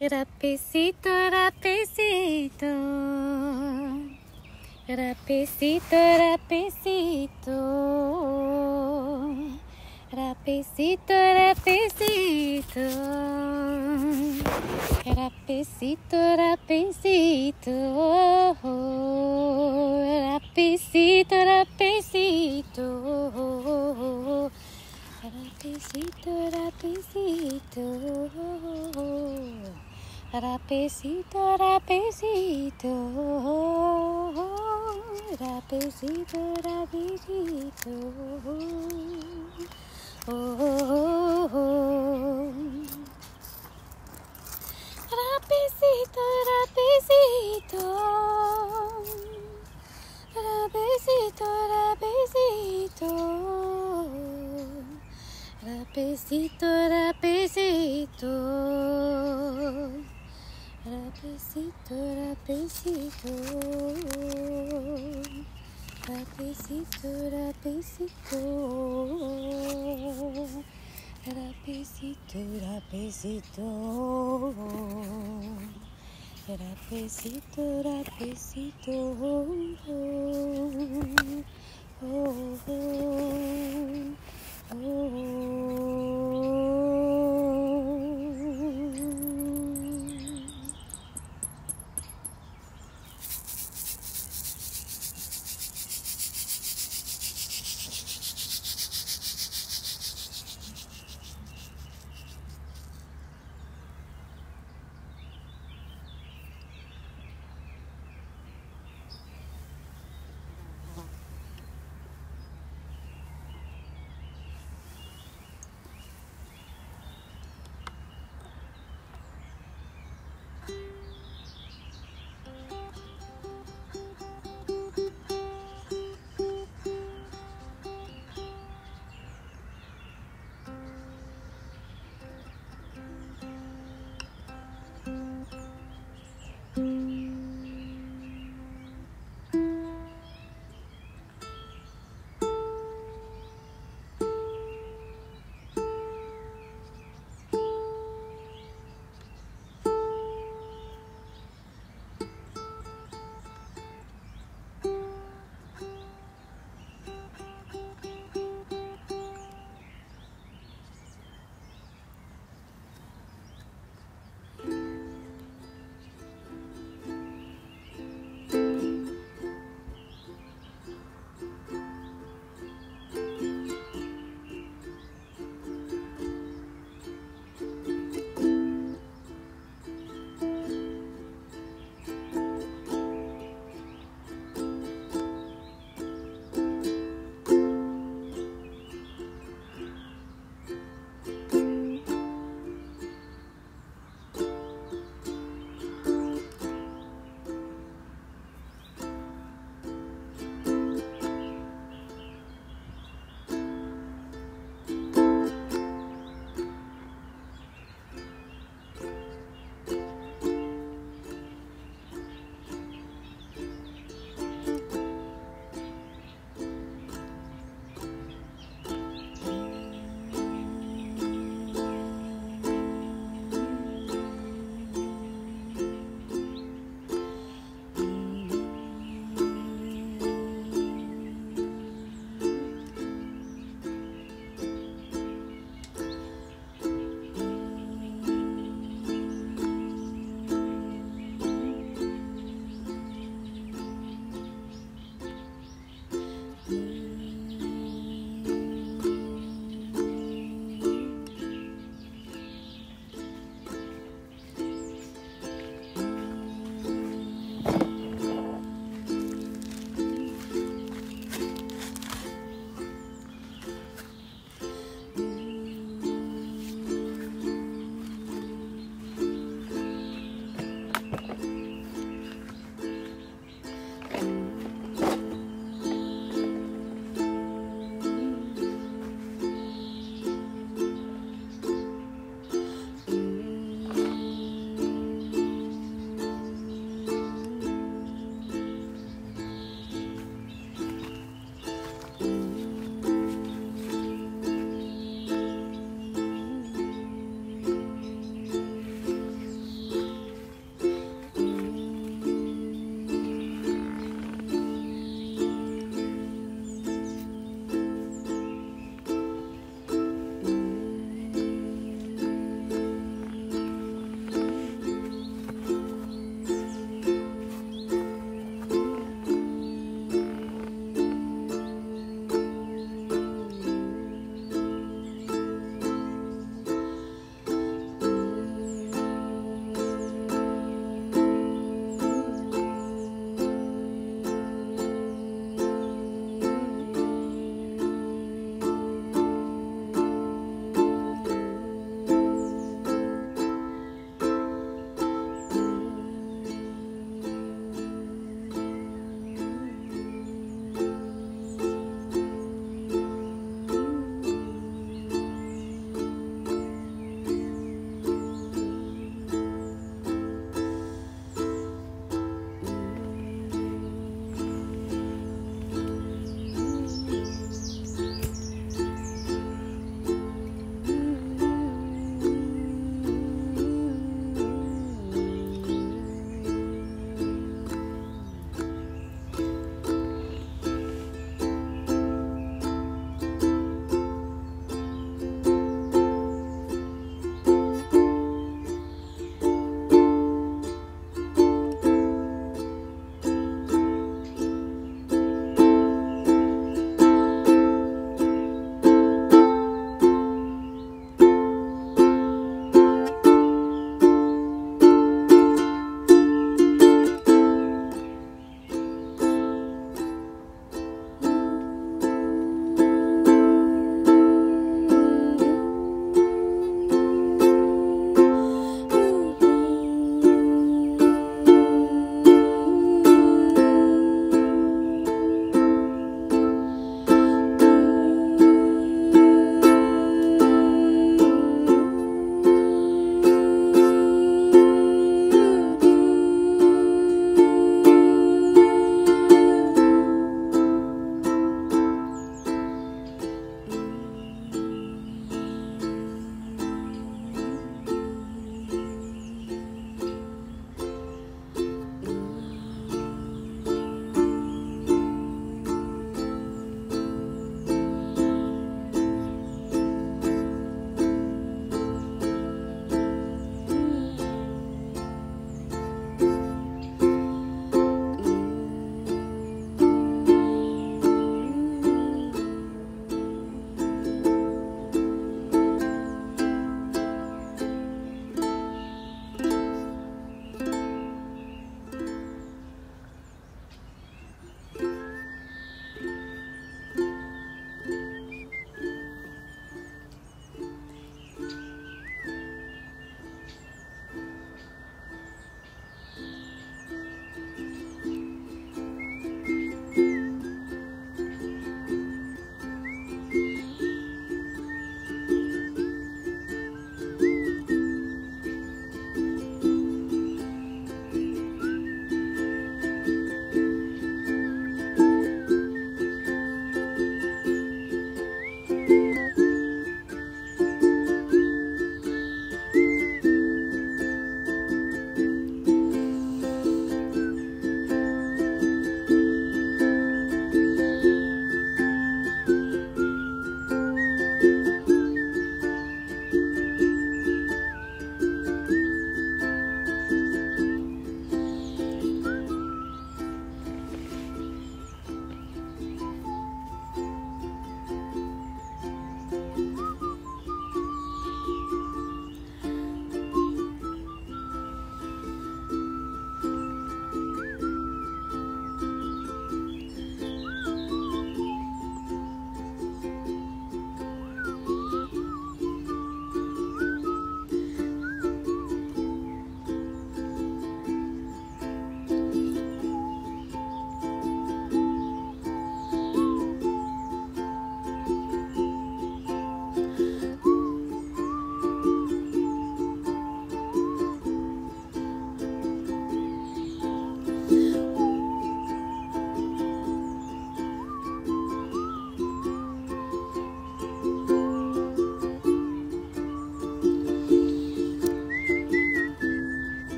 Rapecito, rapecito. Rapecito, rapecito. Rapecito, rapecito. Rapecito, rapecito. Rapecito, rapecito. Rapecito, rapecito. Oh, oh. Rapecito, rapecito. Rapecito, rapecito. Rapecito, Rapecito, rapecito. Rapecito, rapecito. Rapecito, rapecito. Rapecito, rapecito. Oh, oh, oh. Mm-hmm.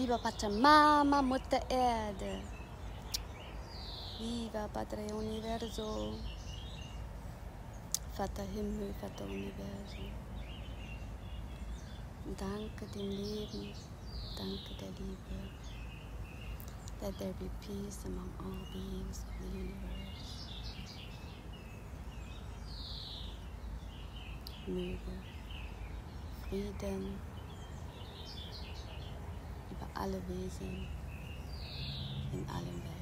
Viva Pachamama, Mutter Erde. Viva Padre Universo. Vater Himmel, Vater Universum. Danke dem Leben, danke der Liebe. Let there be peace among all beings of the universe. Möge Frieden über alle Wesen in allen Welten.